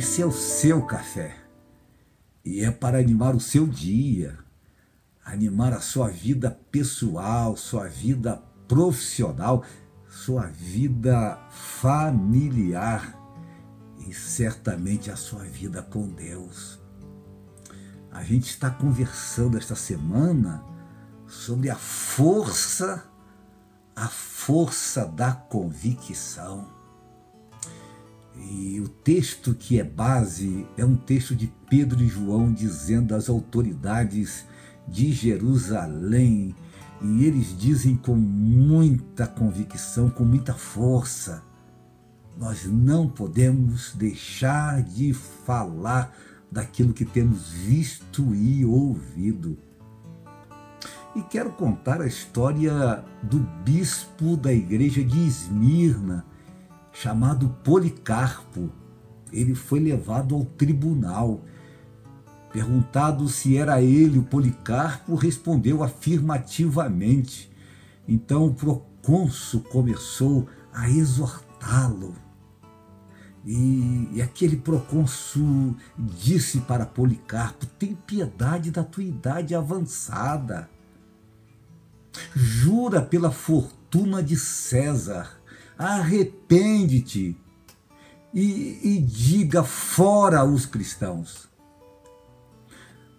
Esse é o seu café. E é para animar o seu dia, animar a sua vida pessoal, sua vida profissional, sua vida familiar e certamente a sua vida com Deus. A gente está conversando esta semana sobre a força, a força da convicção. E o texto que é base é um texto de Pedro e João dizendo às autoridades de Jerusalém, e eles dizem com muita convicção, com muita força: nós não podemos deixar de falar daquilo que temos visto e ouvido. E quero contar a história do bispo da igreja de Esmirna, chamado Policarpo. Ele foi levado ao tribunal. Perguntado se era ele o Policarpo, respondeu afirmativamente. Então o procônsul começou a exortá-lo. E, e, aquele procônsul disse para Policarpo: tem piedade da tua idade avançada. Jura pela fortuna de César, arrepende-te e, e diga fora os cristãos.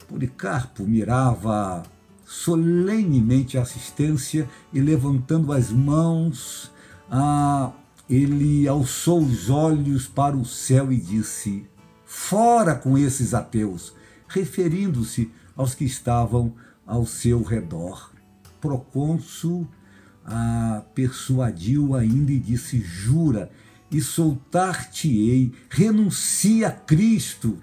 Policarpo mirava solenemente a assistência e levantando as mãos, ah, ele alçou os olhos para o céu e disse: Fora com esses ateus, referindo-se aos que estavam ao seu redor. Procônsul a persuadiu ainda e disse: Jura, e soltar-te-ei, renuncia a Cristo.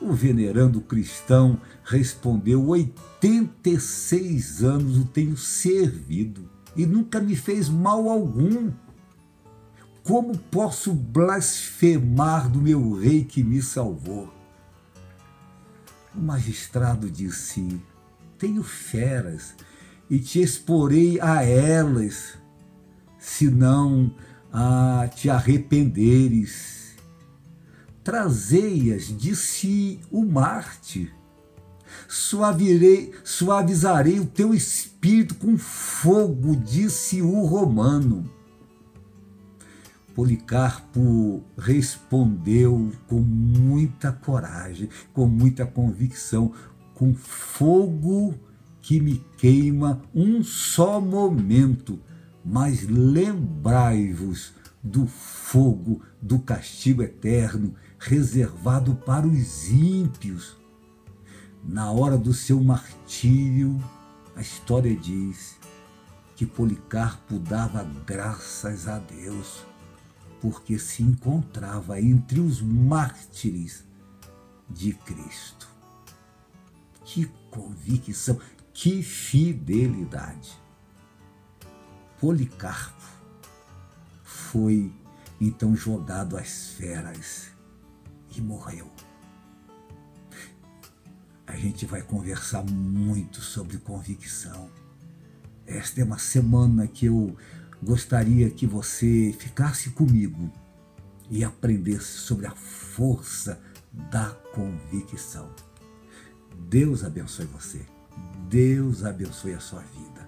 O venerando cristão respondeu: 86 anos o tenho servido e nunca me fez mal algum. Como posso blasfemar do meu rei que me salvou? O magistrado disse: Tenho feras e te exporei a elas, se não a te arrependeres. Trazei-as, disse o Marte. Suavirei, suavizarei o teu espírito com fogo, disse o Romano. Policarpo respondeu com muita coragem, com muita convicção, com fogo que me queima um só momento, mas lembrai-vos do fogo do castigo eterno reservado para os ímpios. Na hora do seu martírio, a história diz que Policarpo dava graças a Deus, porque se encontrava entre os mártires de Cristo. Que convicção, que fidelidade! Policarpo foi então jogado às feras e morreu. A gente vai conversar muito sobre convicção. Esta é uma semana que eu gostaria que você ficasse comigo e aprendesse sobre a força da convicção. Deus abençoe você. Deus abençoe a sua vida.